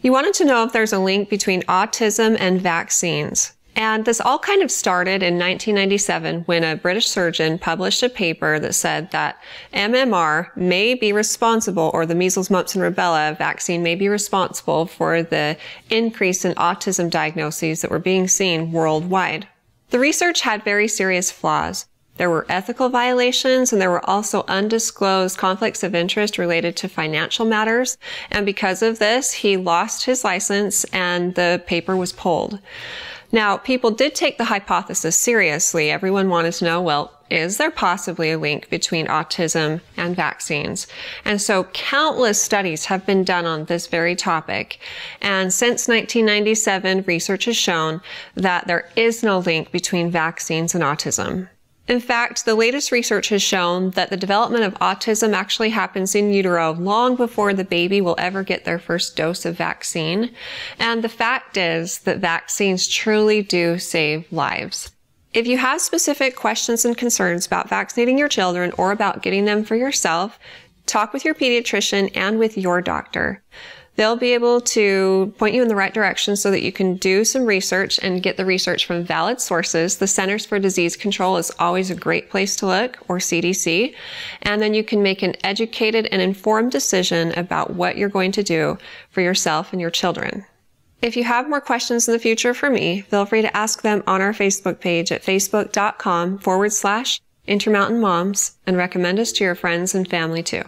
You wanted to know if there's a link between autism and vaccines. And this all kind of started in 1997 when a British surgeon published a paper that said that MMR may be responsible, or the measles, mumps, and rubella vaccine may be responsible for the increase in autism diagnoses that were being seen worldwide. The research had very serious flaws. There were ethical violations and there were also undisclosed conflicts of interest related to financial matters. And because of this, he lost his license and the paper was pulled. Now, people did take the hypothesis seriously. Everyone wanted to know, well, is there possibly a link between autism and vaccines? And so countless studies have been done on this very topic. And since 1997, research has shown that there is no link between vaccines and autism. In fact, the latest research has shown that the development of autism actually happens in utero long before the baby will ever get their first dose of vaccine. And the fact is that vaccines truly do save lives. If you have specific questions and concerns about vaccinating your children or about getting them for yourself, talk with your pediatrician and with your doctor. They'll be able to point you in the right direction so that you can do some research and get the research from valid sources. The Centers for Disease Control is always a great place to look, or CDC. And then you can make an educated and informed decision about what you're going to do for yourself and your children. If you have more questions in the future for me, feel free to ask them on our Facebook page at facebook.com forward slash Intermountain Moms and recommend us to your friends and family too.